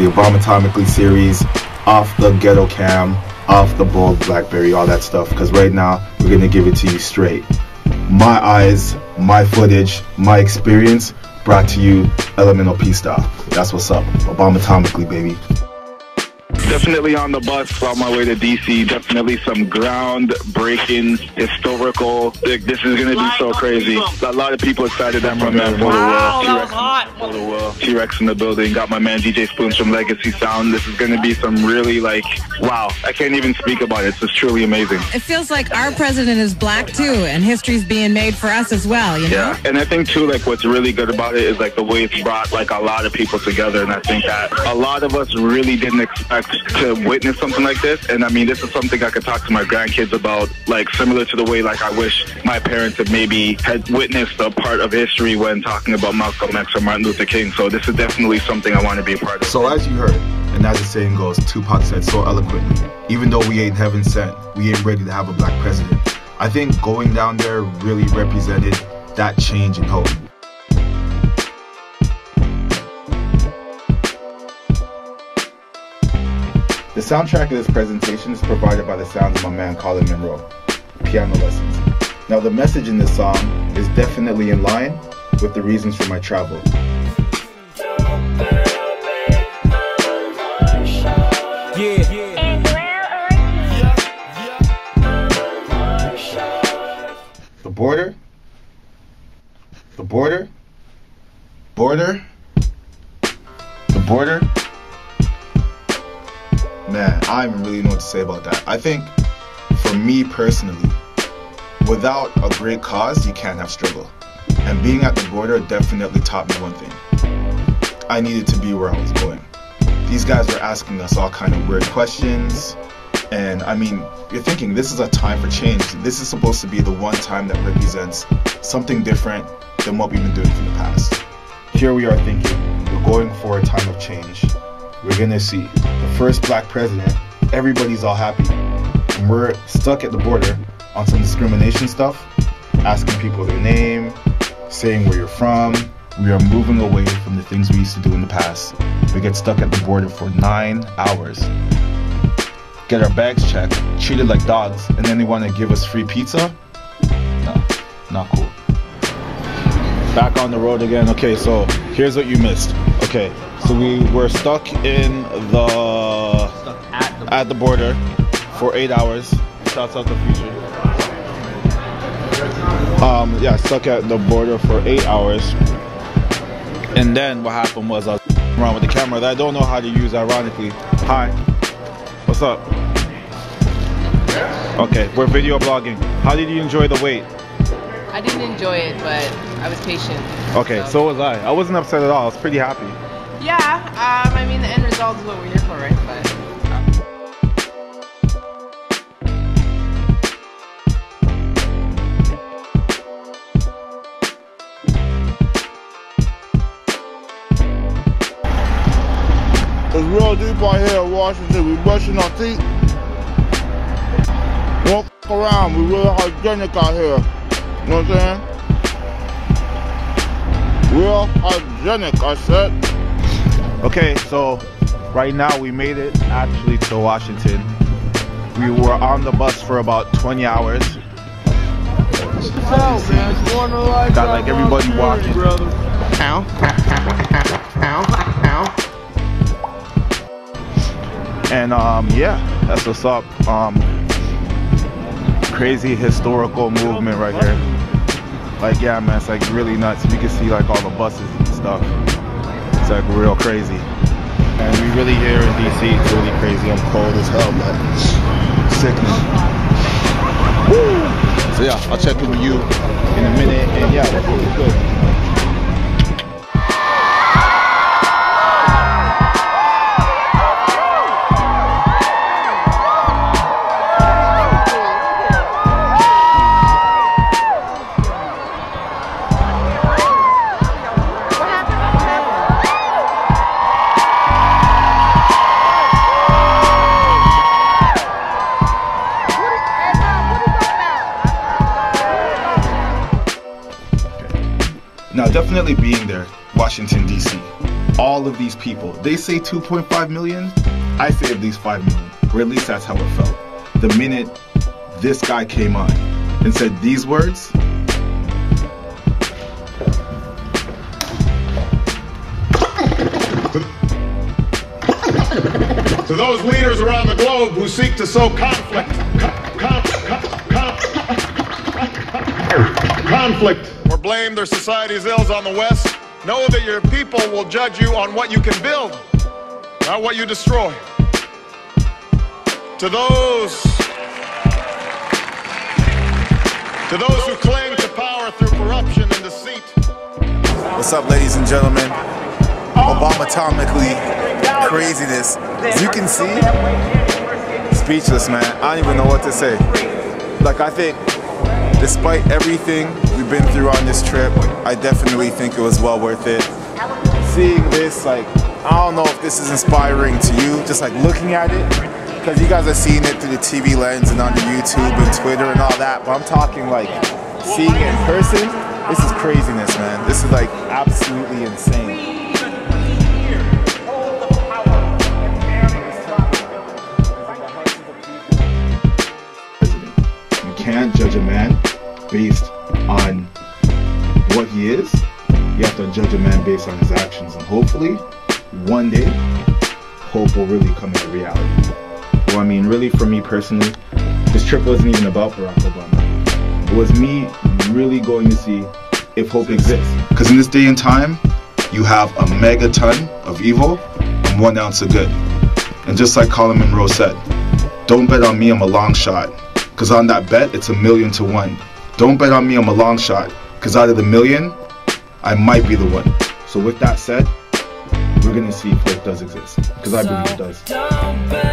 the Obamatomically series, off the ghetto cam, off the bold Blackberry, all that stuff. Because right now we're gonna give it to you straight. My eyes, my footage, my experience, brought to you Elemental P style. That's what's up. Obamatomically, baby. Definitely on the bus on my way to DC. Definitely some ground-breaking, historical. This is gonna be so crazy. A lot of people excited. That my man for the world. T-Rexx in the building. Got my man DJ Spoonz from Legacy Sound. This is gonna be some really like wow. I can't even speak about it. It's just truly amazing. It feels like our president is black too, and history's being made for us as well. You know. Yeah, and I think too, like what's really good about it is like the way it's brought like a lot of people together, and I think that a lot of us really didn't expect to witness something like this. And I mean, this is something I could talk to my grandkids about, like similar to the way like I wish my parents had maybe had witnessed a part of history when talking about Malcolm X or Martin Luther King. So this is definitely something I want to be a part of. So as you heard, and as the saying goes, Tupac said so eloquently, even though we ain't heaven sent, we ain't ready to have a black president. I think going down there really represented that change in hope. The soundtrack of this presentation is provided by the sounds of my man Colin Munroe, Piano Lessons. Now the message in this song is definitely in line with the reasons for my travel. The border, the border, border, the border. Man, I don't really know what to say about that. I think for me personally, without a great cause, you can't have struggle. And being at the border definitely taught me one thing. I needed to be where I was going. These guys were asking us all kind of weird questions. And I mean, you're thinking this is a time for change. This is supposed to be the one time that represents something different than what we've been doing for the past. Here we are thinking, we're going for a time of change. We're gonna see the first black president. Everybody's all happy. And we're stuck at the border on some discrimination stuff, asking people their name, saying where you're from. We are moving away from the things we used to do in the past. We get stuck at the border for nine hours get our bags checked, treated like dogs, and then they want to give us free pizza? No, not cool. Back on the road again. Okay, so here's what you missed. Okay, so we were stuck in the at the, at the border for eight hours. Shouts out the future. Um, yeah, stuck at the border for eight hours. And then what happened was I was around with the camera that I don't know how to use ironically. Hi. What's up? Okay, we're video blogging. How did you enjoy the wait? I didn't enjoy it, but I was patient. Okay, so was I. I wasn't upset at all. I was pretty happy. Yeah, um, I mean the end result is what we're here for, right? But It's real deep out here in Washington. We're brushing our teeth. Don't around. We're real hygienic out here. You know what I'm saying? Real hygienic, I said. Okay, so right now we made it actually to Washington. We were on the bus for about 20 hours. Got like everybody walking. Ow. Ow. Ow. And um, yeah, that's what's up. Um, crazy historical movement right here. Like yeah, man, it's like really nuts. You can see like all the buses and stuff. It's like real crazy. And we really here in DC. It's really crazy. I'm cold as hell, man. Sickening. Woo! So yeah, I'll check in with you in a minute. And yeah, that's really good. Now, definitely being there, Washington, D.C., all of these people. They say 2.5 million. I say at least 5 million, or at least that's how it felt. The minute this guy came on and said these words, To those leaders around the globe who seek to sow conflict, con- con- con- conflict, or blame their society's ills on the West, know that your people will judge you on what you can build, not what you destroy. To those, to those who cling to power through corruption and deceit. What's up, ladies and gentlemen? Obamatomically craziness. As you can see, speechless, man. I don't even know what to say. Like, I think, despite everything we've been through on this trip, I definitely think it was well worth it. Seeing this, like, I don't know if this is inspiring to you, just like looking at it, because you guys are seeing it through the TV lens and on the YouTube and Twitter and all that, but I'm talking like seeing it in person. This is craziness, man. This is like absolutely insane. You can't judge a man based on what he is. You have to judge a man based on his actions. And hopefully, one day, hope will really come into reality. Well, I mean, really, for me personally, this trip wasn't even about Barack Obama. It was me really going to see if hope exists. Because in this day and time, you have a megaton of evil and one ounce of good. And just like Colin Munroe said, don't bet on me, I'm a long shot. Because on that bet, it's a million to one. Don't bet on me, I'm a long shot. Because out of the million, I might be the one. So with that said, we're going to see if hope does exist. Because I believe it does.